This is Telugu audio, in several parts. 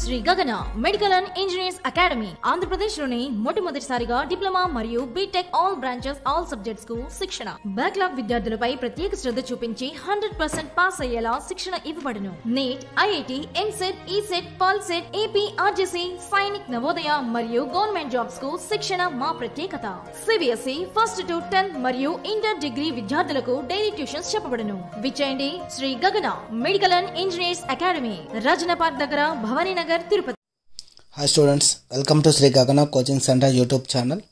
Shri Gagana medical and engineers academy ఆంధ్రప్రదేశ్లోని మొట్టమొదటిసారిగా డిప్లొమా మరియు బీటెక్ ఆల్ బ్రాంచెస్ ఆల్ సబ్జెక్ట్స్కు శిక్షణ. బ్యాక్లాగ్ విద్యార్థులపై ప్రత్యేక శ్రద్ధ చూపించి హండ్రెడ్ పర్సెంట్ పాస్ అయ్యేలా శిక్షణ ఇవ్వబడును. NEET IIT EAMCET ECET పాల్సెట్ AP RGC Sainik Navodaya మరియు గవర్నమెంట్ జాబ్స్కు శిక్షణ మా ప్రత్యేకత. సిబిఎస్ఈ ఫస్ట్ టు టెన్త్ మరియు ఇంటర్ డిగ్రీ విద్యార్థులకు డైలీ ట్యూషన్స్ చెప్పబడును. విచేయండి Shri Gagana medical and engineers academy Rajana park దగ్గర Bhavani Nagar Tirupati. Hi students welcome to Shri Gagana coaching centre YouTube channel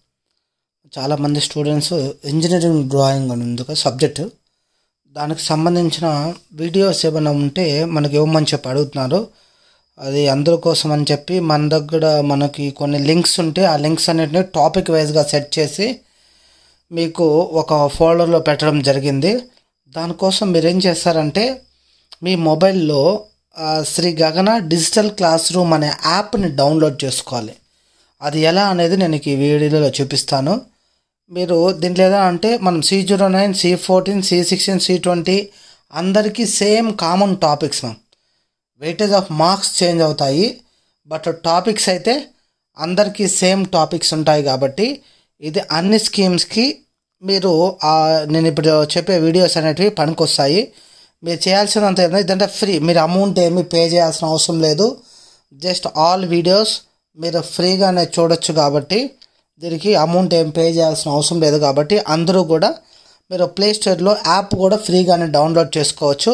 చాలామంది స్టూడెంట్స్ ఇంజనీరింగ్ డ్రాయింగ్ అని ఉంది ఒక సబ్జెక్ట్ దానికి సంబంధించిన వీడియోస్ ఏమైనా ఉంటే మనకి ఇవ్వమని చెప్పి అడుగుతున్నారు. అది అందరి కోసం అని చెప్పి మన దగ్గర మనకి కొన్ని లింక్స్ ఉంటే ఆ లింక్స్ అన్నిటిని టాపిక్ వైజ్గా సెట్ చేసి మీకు ఒక ఫోల్డర్లో పెట్టడం జరిగింది. దానికోసం మీరు ఏం చేస్తారంటే మీ మొబైల్లో Shri Gagana digital class room అనే యాప్ని డౌన్లోడ్ చేసుకోవాలి. అది ఎలా అనేది నేను ఈ వీడియోలో చూపిస్తాను. మీరు దీంట్లో ఎలా అంటే మనం C zero nine C fourteen C sixteen C twenty అందరికీ same common topics ma'am. Weightage of marks change అవుతాయి. బట్ టాపిక్స్ అయితే అందరికీ సేమ్ టాపిక్స్ ఉంటాయి కాబట్టి ఇది అన్ని స్కీమ్స్కి మీరు నేను ఇప్పుడు చెప్పే వీడియోస్ అనేటివి పనికొస్తాయి. మీరు చేయాల్సినంత ఏంటంటే ఇదంటే ఫ్రీ మీరు అమౌంట్ ఏమీ పే చేయాల్సిన అవసరం లేదు. జస్ట్ ఆల్ వీడియోస్ మీరు ఫ్రీగానే చూడొచ్చు కాబట్టి దీనికి అమౌంట్ ఏం పే చేయాల్సిన అవసరం లేదు కాబట్టి అందరూ కూడా మీరు ప్లే స్టోర్లో యాప్ కూడా ఫ్రీగానే డౌన్లోడ్ చేసుకోవచ్చు.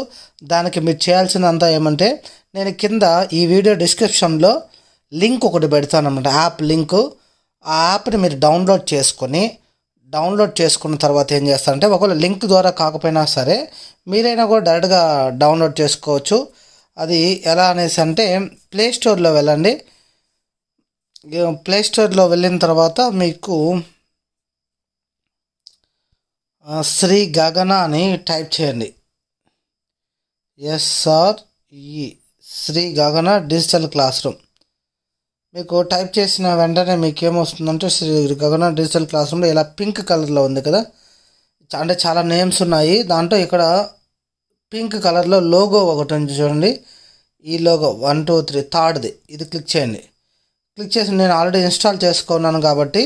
దానికి మీరు చేయాల్సిందంతా ఏమంటే నేను కింద ఈ వీడియో డిస్క్రిప్షన్లో లింక్ ఒకటి పెడతాను అనమాట యాప్ లింక్ ఆ యాప్ని మీరు డౌన్లోడ్ చేసుకొని డౌన్లోడ్ చేసుకున్న తర్వాత ఏం చేస్తారంటే ఒకవేళ లింక్ ద్వారా కాకపోయినా సరే మీరైనా కూడా డైరెక్ట్గా డౌన్లోడ్ చేసుకోవచ్చు. అది ఎలా అనేసి అంటే ప్లే స్టోర్లో వెళ్ళండి. ప్లే స్టోర్లో వెళ్ళిన తర్వాత మీకు శ్రీ గగన అని టైప్ చేయండి. ఎస్ఆర్ ఈ Shri Gagana digital classroom. మీకు టైప్ చేసిన వెంటనే మీకు ఏమొస్తుందంటే శ్రీ గగన డిజిటల్ క్లాస్ రూమ్లో ఇలా పింక్ కలర్లో ఉంది కదా అంటే చాలా నేమ్స్ ఉన్నాయి. దాంట్లో ఇక్కడ పింక్ కలర్లో లోగో ఒకటి ఉంది చూడండి. ఈ లోగో వన్ టూ త్రీ థర్డ్ది. ఇది క్లిక్ చేయండి. క్లిక్ చేసి నేను ఆల్రెడీ ఇన్స్టాల్ చేసుకున్నాను కాబట్టి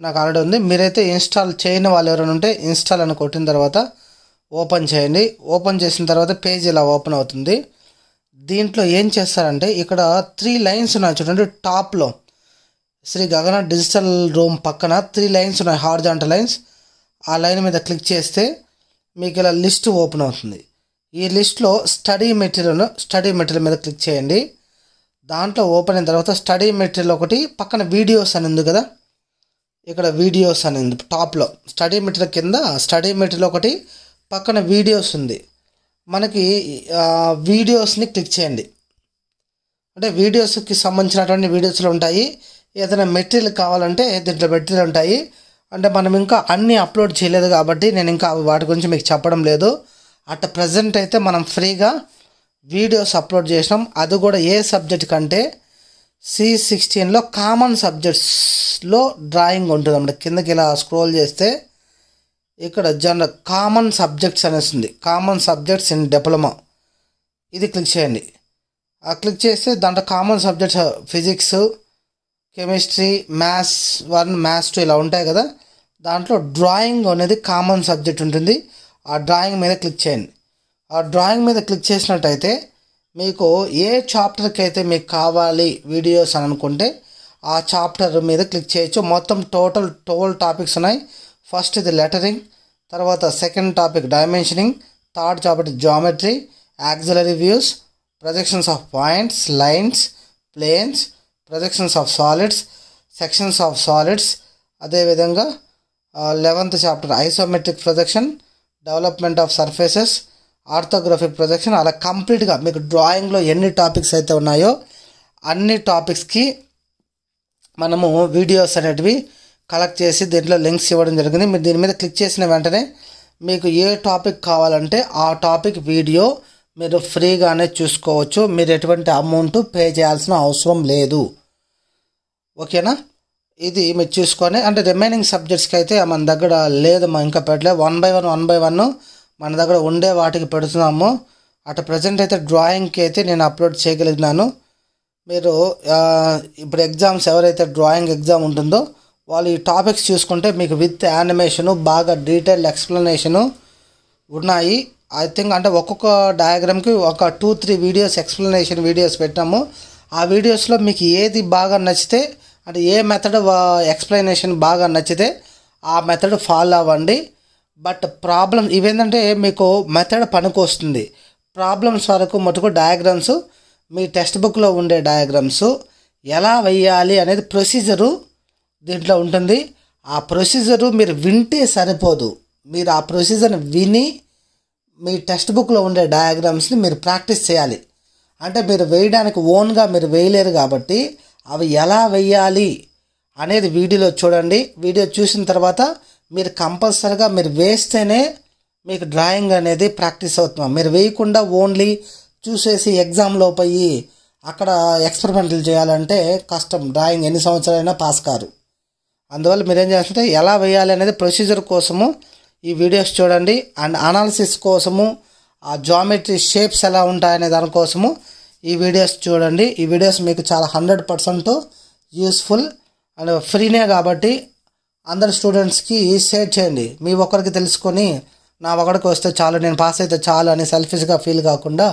నాకు ఆల్రెడీ ఉంది. మీరైతే ఇన్స్టాల్ చేయని వాళ్ళు ఎవరైనా ఉంటే ఇన్స్టాల్ అని కొట్టిన తర్వాత ఓపెన్ చేయండి. ఓపెన్ చేసిన తర్వాత పేజ్ ఇలా ఓపెన్ అవుతుంది. దీంట్లో ఏం చేస్తారంటే ఇక్కడ త్రీ లైన్స్ ఉన్నాయి చూడండి టాప్లో. శ్రీ గగన డిజిటల్ రూమ్ పక్కన త్రీ లైన్స్ ఉన్నాయి. Horizontal lines. ఆ లైన్ మీద క్లిక్ చేస్తే మీకు ఇలా లిస్ట్ ఓపెన్ అవుతుంది. ఈ లిస్ట్లో స్టడీ మెటీరియల్ స్టడీ మెటీరియల్ మీద క్లిక్ చేయండి. దాంట్లో ఓపెన్ అయిన తర్వాత స్టడీ మెటీరియల్ ఒకటి పక్కన వీడియోస్ అని ఉంది కదా? ఇక్కడ వీడియోస్ అని ఉంది టాప్లో. స్టడీ మెటీరియల్ కింద స్టడీ మెటీరియల్ ఒకటి పక్కన వీడియోస్ ఉంది. మనకి వీడియోస్ని క్లిక్ చేయండి. అంటే వీడియోస్కి సంబంధించినటువంటి వీడియోస్లు ఉంటాయి. ఏదైనా మెటీరియల్ కావాలంటే దీంట్లో మెటీరియల్ ఉంటాయి. అంటే మనం ఇంకా అన్నీ అప్లోడ్ చేయలేదు కాబట్టి నేను ఇంకా వాటి గురించి మీకు చెప్పడం లేదు. అట్ ప్రజెంట్ అయితే మనం ఫ్రీగా వీడియోస్ అప్లోడ్ చేసినాం. అది కూడా ఏ సబ్జెక్ట్ కంటే సి సిక్స్టీన్లో కామన్ సబ్జెక్ట్స్లో డ్రాయింగ్ ఉంటుంది అన్నమాట. కిందకి ఇలా స్క్రోల్ చేస్తే ఇక్కడ జనరల్ కామన్ సబ్జెక్ట్స్ అనేసి ఉంది. కామన్ సబ్జెక్ట్స్ ఇన్ డిప్లొమా ఇది క్లిక్ చేయండి. ఆ క్లిక్ చేస్తే దాంట్లో common subjects physics chemistry maths one maths two ఇలా ఉంటాయి కదా. దాంట్లో డ్రాయింగ్ అనేది కామన్ సబ్జెక్ట్ ఉంటుంది. ఆ డ్రాయింగ్ మీద క్లిక్ చేయండి. ఆ డ్రాయింగ్ మీద క్లిక్ చేసినట్టయితే మీకు ఏ చాప్టర్కి అయితే మీకు కావాలి వీడియోస్ అని అనుకుంటే ఆ చాప్టర్ మీద క్లిక్ చేయొచ్చు. మొత్తం టోటల్ ట్వెల్వ్ టాపిక్స్ ఉన్నాయి. ఫస్ట్ ఇది లెటరింగ్ తర్వాత second topic dimensioning third topic geometry auxiliary views projections of points lines planes projections of solids sections of solids అదేవిధంగా eleventh chapter isometric projection development of surfaces orthographic projection అలా కంప్లీట్గా మీకు డ్రాయింగ్లో ఎన్ని టాపిక్స్ అయితే ఉన్నాయో అన్ని టాపిక్స్కి మనము వీడియోస్ అనేటివి కలెక్ట్ చేసి దీంట్లో లింక్స్ ఇవ్వడం జరిగింది. మీరు దీని మీద క్లిక్ చేసిన వెంటనే మీకు ఏ టాపిక్ కావాలంటే ఆ టాపిక్ వీడియో మీరు ఫ్రీగానే చూసుకోవచ్చు. మీరు ఎటువంటి అమౌంట్ పే చేయాల్సిన అవసరం లేదు. ఓకేనా ఇది మీరు చూసుకొని అంటే రిమైనింగ్ సబ్జెక్ట్స్కి అయితే మన దగ్గర లేదు మా ఇంకా పెట్టలేదు one by one one by one మన దగ్గర ఉండే వాటికి పెడుతున్నాము. అటు ప్రజెంట్ అయితే డ్రాయింగ్కి అయితే నేను అప్లోడ్ చేయగలిగినాను. మీరు ఇప్పుడు ఎగ్జామ్స్ ఎవరైతే డ్రాయింగ్ ఎగ్జామ్ ఉంటుందో వాళ్ళు ఈ టాపిక్స్ చూసుకుంటే మీకు విత్ యానిమేషను బాగా డీటెయిల్ ఎక్స్ప్లెనేషను ఉన్నాయి. ఐ థింక్ అంటే ఒక్కొక్క డయాగ్రామ్కి ఒక two three videos explanation videos పెట్టాము ఆ వీడియోస్లో మీకు ఏది బాగా నచ్చితే అంటే ఏ మెథడ్ ఎక్స్ప్లెనేషన్ బాగా నచ్చితే ఆ మెథడ్ ఫాలో అవ్వండి. బట్ ప్రాబ్లమ్ ఇవేంటంటే మీకు మెథడ్ పనికొస్తుంది ప్రాబ్లమ్స్ వరకు మటుకు డయాగ్రామ్స్ మీ టెక్స్ట్ బుక్లో ఉండే డయాగ్రామ్స్ ఎలా వేయాలి అనేది ప్రొసీజరు దీంట్లో ఉంటుంది. ఆ ప్రొసీజరు మీరు వింటే సరిపోదు. మీరు ఆ ప్రొసీజర్ని విని మీ టెక్స్ట్ బుక్లో ఉండే డయాగ్రామ్స్ని మీరు ప్రాక్టీస్ చేయాలి. అంటే మీరు వేయడానికి ఓన్గా మీరు వేయలేరు కాబట్టి అవి ఎలా వేయాలి అనేది వీడియోలో చూడండి. వీడియో చూసిన తర్వాత మీరు కంపల్సరీగా మీరు వేస్తేనే మీకు డ్రాయింగ్ అనేది ప్రాక్టీస్ అవుతుంది. మీరు వేయకుండా ఓన్లీ చూసేసి ఎగ్జామ్లో పోయి అక్కడ ఎక్స్పెరిమెంట్లు చేయాలంటే కష్టం. డ్రాయింగ్ ఎన్ని సంవత్సరాలైనా పాస్ కారు. అందువల్ల మీరు ఏం చేస్తుంటే ఎలా వేయాలి అనేది ప్రొసీజర్ కోసము ఈ వీడియోస్ చూడండి. అండ్ అనాలిసిస్ కోసము ఆ జామెట్రీ షేప్స్ ఎలా ఉంటాయనే దానికోసము ఈ వీడియోస్ చూడండి. ఈ వీడియోస్ మీకు చాలా హండ్రెడ్ పర్సెంట్ యూస్ఫుల్ అండ్ ఫ్రీనే కాబట్టి అందరు స్టూడెంట్స్కి షేర్ చేయండి. మీ ఒక్కరికి తెలుసుకొని నా ఒకడికి వస్తే చాలు నేను పాస్ అయితే చాలు అని సెల్ఫిష్గా ఫీల్ కాకుండా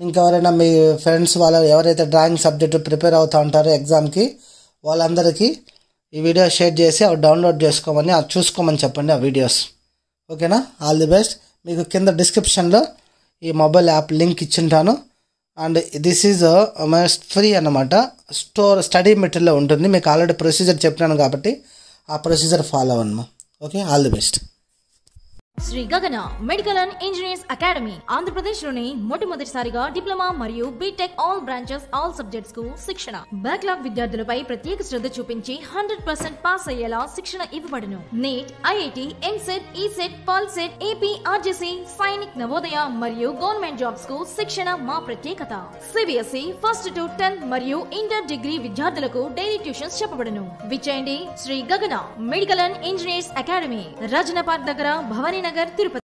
ఇంకెవరైనా మీ ఫ్రెండ్స్ వాళ్ళు ఎవరైతే డ్రాయింగ్ సబ్జెక్టు ప్రిపేర్ అవుతూ ఉంటారో ఎగ్జామ్కి వాళ్ళందరికీ ఈ వీడియో షేర్ చేసి అవి డౌన్లోడ్ చేసుకోమని అది చూసుకోమని చెప్పండి ఆ వీడియోస్ ఓకేనా ఆల్ ది బెస్ట్ మీకు కింద డిస్క్రిప్షన్లో ఈ మొబైల్ యాప్ లింక్ ఇచ్చింటాను. అండ్ దిస్ ఈజ్ ఫ్రీ అన్నమాట. స్టోర్ స్టడీ మెటీరియల్ ఉంటుంది మీకు ఆల్రెడీ ప్రొసీజర్ చెప్పినాను కాబట్టి ఆ ప్రొసీజర్ ఫాలో అవ్వను okay? All the best. Shri Gagana medical and engineers academy ఆంధ్రప్రదేశ్లోని మొట్టమొదటిసారిగా డిప్లొమా మరియు బీటెక్ ఆల్ బ్రాంచెస్ ఆల్ సబ్జెక్ట్స్కు శిక్షణ. బ్యాక్లాగ్ విద్యార్థులపై ప్రత్యేక శ్రద్ధ చూపించి హండ్రెడ్ పర్సెంట్ పాస్ అయ్యేలా శిక్షణ ఇవ్వబడును. NEET IIT EAMCET ECET పల్సెట్ AP RJC Sainik Navodaya మరియు గవర్నమెంట్ జాబ్స్కు శిక్షణ మా ప్రత్యేకత. సిబిఎస్ఈ ఫస్ట్ టు టెన్త్ మరియు ఇంటర్ డిగ్రీ విద్యార్థులకు డైలీ ట్యూషన్స్ చెప్పబడును. విచేయండి Shri Gagana medical and engineers academy Rajana park దగ్గర భవని నగర్ తిరుపతి